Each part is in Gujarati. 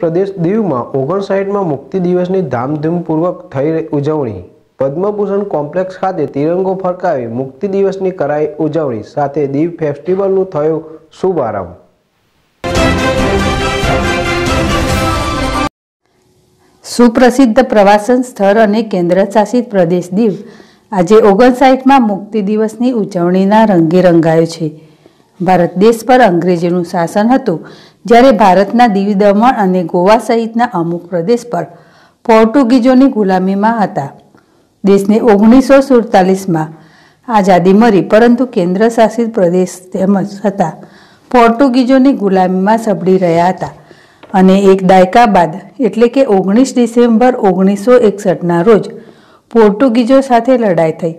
પ્રદેશ દીવમાં ઓગણસાઠમાં મુક્તિ દિવસની ધામધૂમપૂર્વક થઈ ઉજવણી. પદ્મભૂષણ કોમ્પ્લેક્સ ખાતે તિરંગો ફરકાવી મુક્તિ દિવસની કરાઈ ઉજવણી સાથે દીવ ફેસ્ટિવલનું થયો શુભારંભ. સુપ્રસિદ્ધ પ્રવાસન સ્થળ અને કેન્દ્રશાસિત પ્રદેશ દીવ આજે ઓગણસાઠમાં મુક્તિ દિવસની ઉજવણીના રંગે રંગાયો છે. ભારત દેશ પર અંગ્રેજોનું શાસન હતું. જ્યારે ભારતના દીવ દમણ અને ગોવા સહિતના અમુક પ્રદેશ પર પોર્ટુગીઝોની ગુલામીમાં હતા. દેશને ઓગણીસો સુડતાલીસમાં આઝાદી મળી, પરંતુ કેન્દ્ર શાસિત પ્રદેશ તેમજ હતા. પોર્ટુગીઝોની ગુલામીમાં સબડી રહ્યા હતા અને એક દાયકા બાદ, એટલે કે ઓગણીસ ડિસેમ્બર ઓગણીસો એકસઠના રોજ પોર્ટુગીઝો સાથે લડાઈ થઈ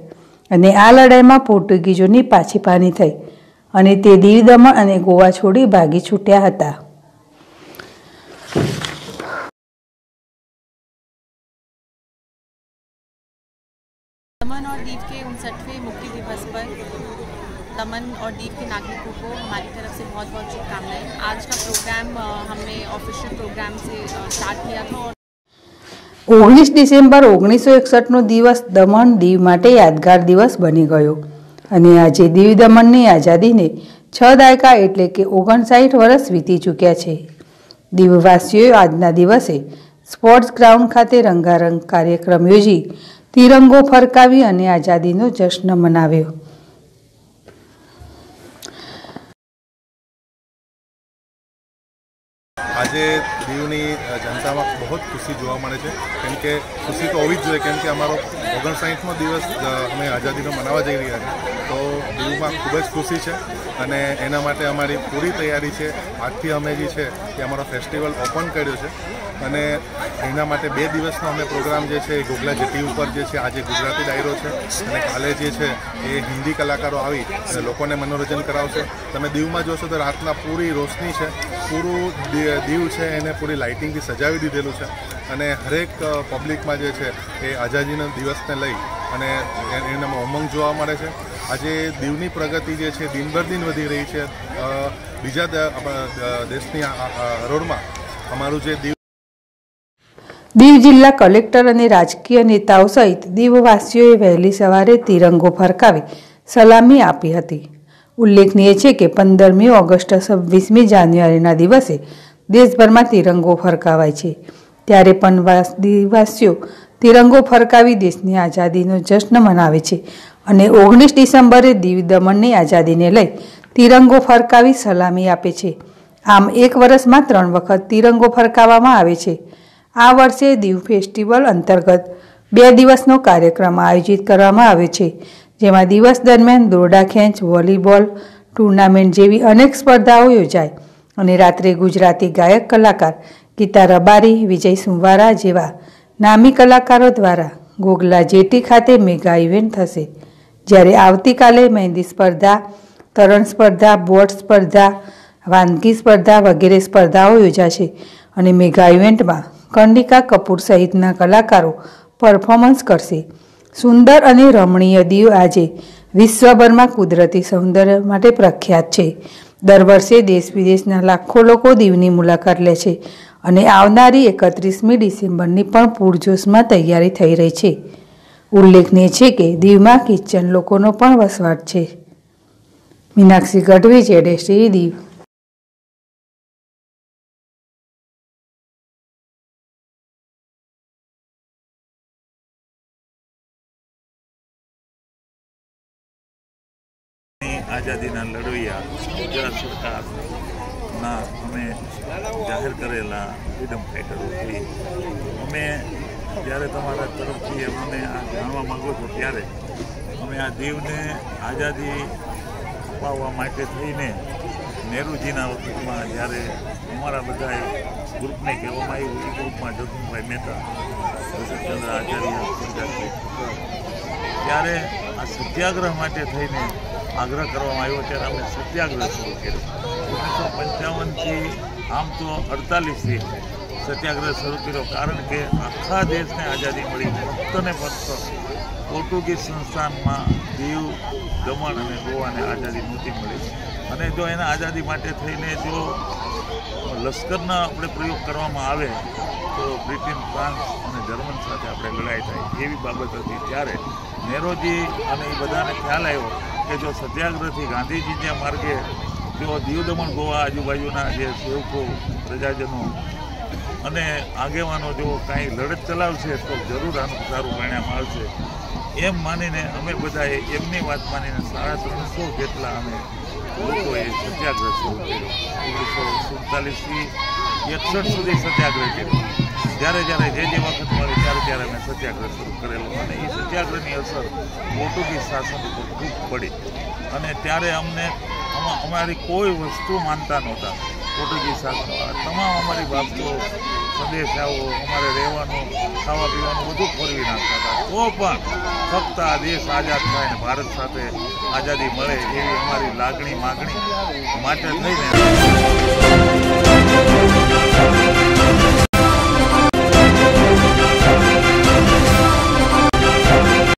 અને આ લડાઈમાં પોર્ટુગીઝોની પાછીપાની થઈ. અને તે દીવ દમણ અને ગોવા છોડી ભાગી છૂટ્યા હતા दमन और दीव के उनसठवें मुक्ति दिवस पर दमन और दीव के नागरिकों को हमारी तरफ से बहुत बहुत शुभकामनाएं आज का प्रोग्राम अ, हमने ऑफिशियल प्रोग्राम से अ, स्टार्ट किया था और ઓગણીસ ડિસેમ્બર ઓગણીસો એકસઠનો દિવસ દમણ દીવ માટે યાદગાર દિવસ બની ગયો અને આજે દીવ દમણની આઝાદીને છ દાયકા એટલે કે ઓગણસાઠ વર્ષ વીતી ચૂક્યા છે. દીવવાસીઓએ આજના દિવસે સ્પોર્ટ્સ ગ્રાઉન્ડ ખાતે રંગારંગ કાર્યક્રમ યોજી તિરંગો ફરકાવી અને આઝાદીનો જશ્ન મનાવ્યો. આજે દીવની જનતામાં બહુ ખુશી જોવા મળે છે. કેમ કે ખુશી તો હોવી જ જોઈએ, કેમ કે અમારો ઓગણસાઠમો દિવસ અમે આઝાદીનો મનાવવા જઈ રહ્યા છીએ. તો દીવમાં ખૂબ જ ખુશી છે અને એના માટે અમારી પૂરી તૈયારી છે. આજથી અમે જે છે એ અમારો ફેસ્ટિવલ ઓપન કર્યો છે અને એના માટે બે દિવસનો અમે પ્રોગ્રામ જે છે એ ગોગલા જેટી ઉપર જે છે આજે ગુજરાતી ડાયરો છે અને કાલે જે છે એ હિન્દી કલાકારો આવી અને લોકોને મનોરંજન કરાવશે. તમે દીવમાં જોશો તો રાતના પૂરી રોશની છે, પૂરું દીવ છે, એને પૂરી લાઇટિંગથી સજાવી દીધેલું છે. અને હરેક પબ્લિકમાં જે છે એ આઝાદીના દિવસને લઈ અને એનામાં ઉમંગ જોવા મળે છે. આજે દીવની પ્રગતિ જે છે, દિનભર દિન વધી રહી છે. બીજા દેશની હરોળમાં અમારું જે દીવ દીવ જિલ્લા કલેક્ટર અને રાજકીય નેતાઓ સહિત દીવવાસીઓએ વહેલી સવારે તિરંગો ફરકાવી સલામી આપી હતી. ઉલ્લેખનીય છે કે પંદરમી ઓગસ્ટ છવ્વીસમી જાન્યુઆરીના દિવસે દેશભરમાં તિરંગો ફરકાવાય છે. ત્યારે પણ દિવાસીઓ તિરંગો ફરકાવી દેશની આઝાદીનો જશ્ન મનાવે છે અને ઓગણીસ ડિસેમ્બરે દીવ દમણની આઝાદીને લઈ તિરંગો ફરકાવી સલામી આપે છે. આમ એક વર્ષમાં ત્રણ વખત તિરંગો ફરકાવવામાં આવે છે. આ વર્ષે દીવ ફેસ્ટિવલ અંતર્ગત બે દિવસનો કાર્યક્રમ આયોજિત કરવામાં આવે છે, જેમાં દિવસ દરમિયાન દોરડા ખેંચ, વોલીબોલ, ટુર્નામેન્ટ જેવી અનેક સ્પર્ધાઓ યોજાય અને રાત્રે ગુજરાતી ગાયક કલાકાર ગીતા રબારી, વિજય સુંવારા જેવા નામી કલાકારો દ્વારા ગોગલા જેટી ખાતે મેગા ઇવેન્ટ થશે. જ્યારે આવતીકાલે મહેંદી સ્પર્ધા, તરણ સ્પર્ધા, બોટ સ્પર્ધા, વાનગી સ્પર્ધા વગેરે સ્પર્ધાઓ યોજાશે અને મેગા ઇવેન્ટમાં કંડિકા કપૂર સહિતના કલાકારો પરફોર્મન્સ કરશે. સુંદર અને રમણીય દીવ આજે વિશ્વભરમાં કુદરતી સૌંદર્ય માટે પ્રખ્યાત છે. દર વર્ષે દેશ વિદેશના લાખો લોકો દીવની મુલાકાત લે છે. અને આવનારી એકત્રીસમી ડિસેમ્બરની પણ પૂરજોશમાં તૈયારી થઈ રહી છે. ઉલ્લેખનીય છે કે દીવમાં કિચન લોકોનો પણ વસવાટ છે. મીનાક્ષી ગઢવી જેડેશ્રી દીવ. આઝાદીના લડવૈયા ગુજરાત સરકારના અમે જાહેર કરેલા ફ્રીડમ ફાઇટરો છીએ. અમે જ્યારે તમારા તરફથી અમને આ જાણવા માગો છો ત્યારે અમે આ દીવને આઝાદી અપાવવા માટે થઈને નહેરુજીના વખતમાં જ્યારે અમારા બધા ગ્રુપને કહેવામાં આવ્યું, એ ગ્રુપમાં જગમભાઈ મહેતા જગતચંદ્ર આચાર્ય ત્યારે આ સત્યાગ્રહ માટે થઈને આગ્રહ કરવામાં આવ્યો ત્યારે અમે સત્યાગ્રહ શરૂ કર્યો. ઓગણીસો પંચાવનથી આમ તો અડતાલીસથી સત્યાગ્રહ શરૂ કર્યો કારણ કે આખા દેશને આઝાદી મળી ફક્ત ને ફક્ત પોર્ટુગીઝ સંસ્થાનમાં દીવ, દમણ અને ગોવાને આઝાદી નહોતી મળી. અને જો એના આઝાદી માટે થઈને જો લશ્કરના આપણે પ્રયોગ કરવામાં આવે, તો બ્રિટન, ફ્રાન્સ અને જર્મન સાથે આપણે લડાઈ થાય એવી બાબત હતી. ત્યારે નેરોજી અને એ બધાને ખ્યાલ આવ્યો કે જો સત્યાગ્રહથી ગાંધીજીના માર્ગે જો દીવ દમણ ગોવા આજુબાજુના જે સેવકો, પ્રજાજનો અને આગેવાનો જો કાંઈ લડત ચલાવશે તો જરૂર આનું સારું પરિણામ આવશે. એમ માનીને અમે બધાએ એમની વાત માનીને સાડા ત્રણસો જેટલા અમે લોકોએ સત્યાગ્રહ શરૂ કર્યો. ઓગણીસો સુડતાલીસથી એકસઠ સુધી સત્યાગ્રહ કર્યો. જ્યારે જ્યારે જે જે વખત મળે ત્યારે મેં સત્યાગ્રહ શરૂ કરેલો અને એ સત્યાગ્રહની અસર પોર્ટુગીઝ શાસન ઉપર ખૂબ પડી. અને ત્યારે અમને અમા- અમારી કોઈ વસ્તુ માનતા નહોતા પોર્ટુગીઝ શાસન તમામ અમારી બાબતો સંદેશાઓ અમારે રહેવાનું ખાવા પીવાનું બધું ખોરવી નાખતા હતા. તો પણ ફક્ત આ દેશ આઝાદ થાય ભારત સાથે આઝાદી મળે એવી અમારી લાગણી માગણી માટે થઈને